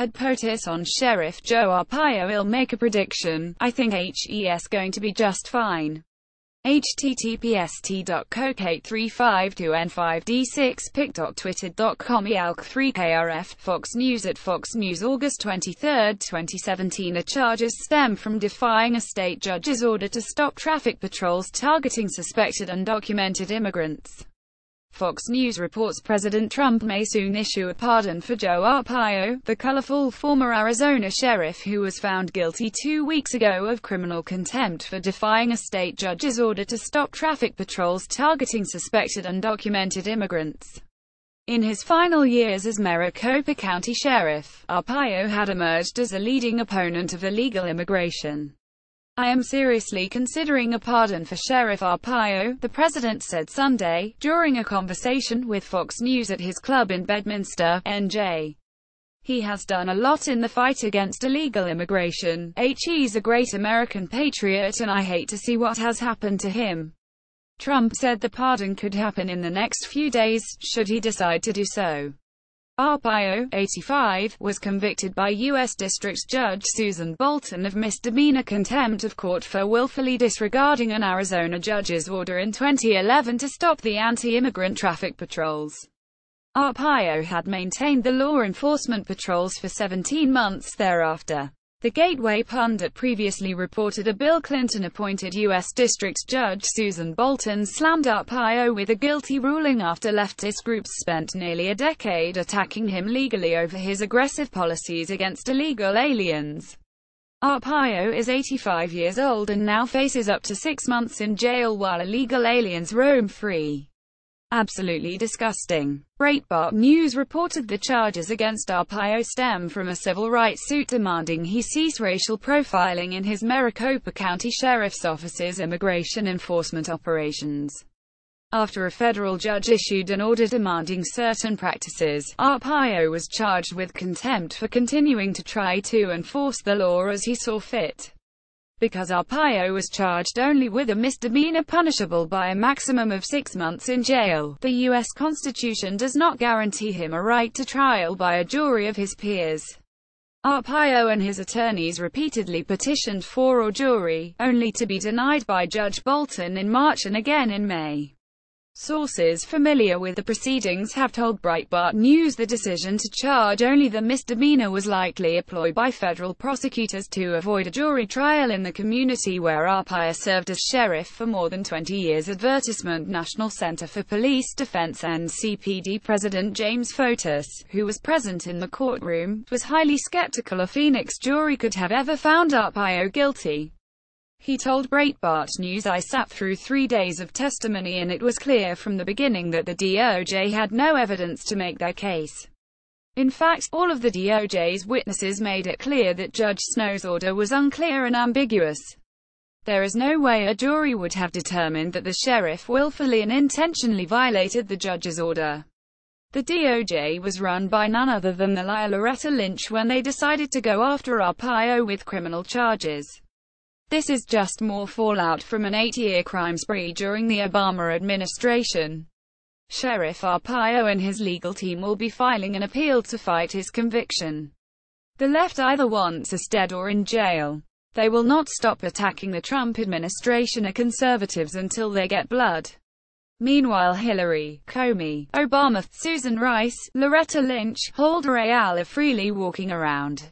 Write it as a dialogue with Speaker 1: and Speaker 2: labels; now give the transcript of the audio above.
Speaker 1: At POTUS on Sheriff Joe Arpaio will make a prediction, I think HES going to be just fine. https t.coke8352n5d6pic.twitter.com ealc3krf Fox News at Fox News August 23, 2017 A charges stem from defying a state judge's order to stop traffic patrols targeting suspected undocumented immigrants. Fox News reports President Trump may soon issue a pardon for Joe Arpaio, the colorful former Arizona sheriff who was found guilty two weeks ago of criminal contempt for defying a state judge's order to stop traffic patrols targeting suspected undocumented immigrants. In his final years as Maricopa County Sheriff, Arpaio had emerged as a leading opponent of illegal immigration. I am seriously considering a pardon for Sheriff Arpaio, the president said Sunday, during a conversation with Fox News at his club in Bedminster, NJ. He has done a lot in the fight against illegal immigration. He's a great American patriot and I hate to see what has happened to him. Trump said the pardon could happen in the next few days, should he decide to do so. Arpaio, 85, was convicted by U.S. District Judge Susan Bolton of misdemeanor contempt of court for willfully disregarding an Arizona judge's order in 2011 to stop the anti-immigrant traffic patrols. Arpaio had maintained the law enforcement patrols for 17 months thereafter. The Gateway pundit previously reported a Bill Clinton-appointed U.S. District Judge Susan Bolton slammed Arpaio with a guilty ruling after leftist groups spent nearly a decade attacking him legally over his aggressive policies against illegal aliens. Arpaio is 85 years old and now faces up to six months in jail while illegal aliens roam free. Absolutely disgusting. Breitbart News reported the charges against Arpaio stem from a civil rights suit demanding he cease racial profiling in his Maricopa County Sheriff's Office's immigration enforcement operations. After a federal judge issued an order demanding certain practices, Arpaio was charged with contempt for continuing to try to enforce the law as he saw fit because Arpaio was charged only with a misdemeanor punishable by a maximum of six months in jail. The U.S. Constitution does not guarantee him a right to trial by a jury of his peers. Arpaio and his attorneys repeatedly petitioned for a jury, only to be denied by Judge Bolton in March and again in May. Sources familiar with the proceedings have told Breitbart News the decision to charge only the misdemeanor was likely a ploy by federal prosecutors to avoid a jury trial in the community where Arpaio served as sheriff for more than 20 years. Advertisement National Center for Police Defense NCPD President James Fotis, who was present in the courtroom, was highly skeptical a Phoenix jury could have ever found Arpaio guilty. He told Breitbart News I sat through three days of testimony and it was clear from the beginning that the DOJ had no evidence to make their case. In fact, all of the DOJ's witnesses made it clear that Judge Snow's order was unclear and ambiguous. There is no way a jury would have determined that the sheriff willfully and intentionally violated the judge's order. The DOJ was run by none other than the liar Loretta Lynch when they decided to go after Arpaio with criminal charges. This is just more fallout from an eight-year crime spree during the Obama administration. Sheriff Arpaio and his legal team will be filing an appeal to fight his conviction. The left either wants us dead or in jail. They will not stop attacking the Trump administration or conservatives until they get blood. Meanwhile Hillary, Comey, Obama, Susan Rice, Loretta Lynch, Holder are freely walking around.